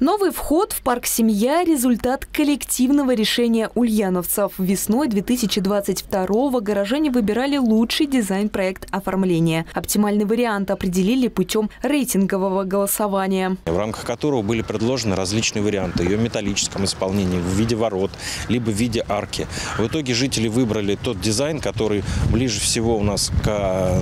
Новый вход в парк «Семья» – результат коллективного решения ульяновцев. Весной 2022-го горожане выбирали лучший дизайн-проект оформления. Оптимальный вариант определили путем рейтингового голосования. В рамках которого были предложены различные варианты. Ее металлическом исполнении, в виде ворот, либо в виде арки. В итоге жители выбрали тот дизайн, который ближе всего у нас к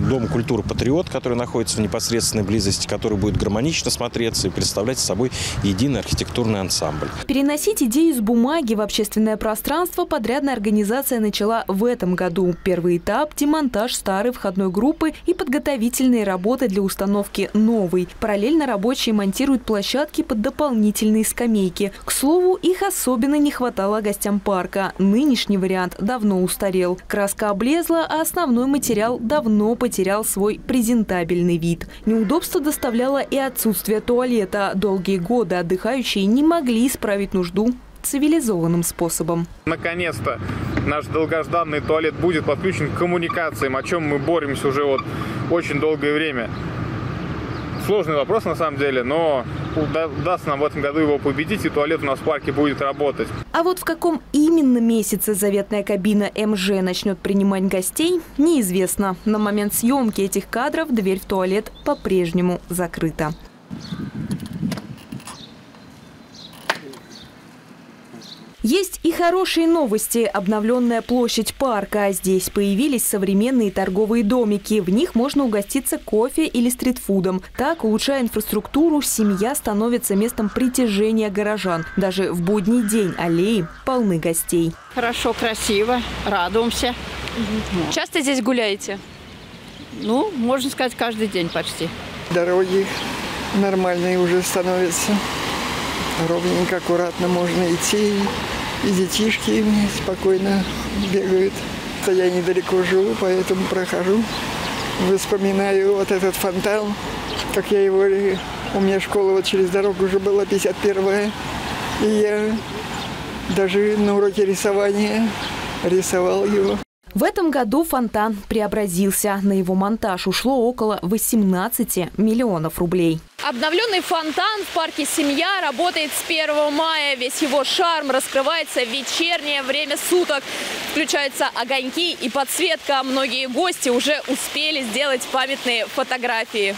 Дому культуры «Патриот», который находится в непосредственной близости, который будет гармонично смотреться и представлять представлять собой единый архитектурный ансамбль. Переносить идею с бумаги в общественное пространство подрядная организация начала в этом году. Первый этап – демонтаж старой входной группы и подготовительные работы для установки новой. Параллельно рабочие монтируют площадки под дополнительные скамейки. К слову, их особенно не хватало гостям парка. Нынешний вариант давно устарел. Краска облезла, а основной материал давно потерял свой презентабельный вид. Неудобство доставляло и отсутствие туалета долгие годы отдыхающие не могли исправить нужду цивилизованным способом. Наконец-то наш долгожданный туалет будет подключен к коммуникациям, о чем мы боремся уже вот очень долгое время. Сложный вопрос на самом деле, но удастся нам в этом году его победить, и туалет у нас в парке будет работать. А вот в каком именно месяце заветная кабина МЖ начнет принимать гостей, неизвестно. На момент съемки этих кадров дверь в туалет по-прежнему закрыта. Есть и хорошие новости. Обновленная площадь парка. Здесь появились современные торговые домики. В них можно угоститься кофе или стритфудом. Так, улучшая инфраструктуру, семья становится местом притяжения горожан. Даже в будний день аллеи полны гостей. Хорошо, красиво, радуемся. Часто здесь гуляете? Ну, можно сказать, каждый день почти. Дороги нормальные уже становятся. Ровненько, аккуратно можно идти. И детишки спокойно бегают. Я недалеко живу, поэтому прохожу. Вспоминаю вот этот фонтан, как я его... У меня школа вот через дорогу уже была 51-я. И я даже на уроке рисования рисовал его. В этом году фонтан преобразился. На его монтаж ушло около 18 миллионов рублей. Обновленный фонтан в парке «Семья» работает с 1 мая. Весь его шарм раскрывается в вечернее время суток. Включаются огоньки и подсветка. Многие гости уже успели сделать памятные фотографии.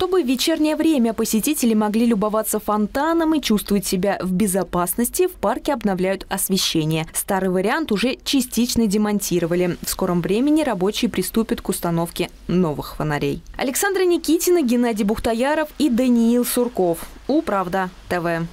Чтобы в вечернее время посетители могли любоваться фонтаном и чувствовать себя в безопасности, в парке обновляют освещение. Старый вариант уже частично демонтировали. В скором времени рабочие приступят к установке новых фонарей. Александра Никитина, Геннадий Бухтаяров и Даниил Сурков. Управда ТВ.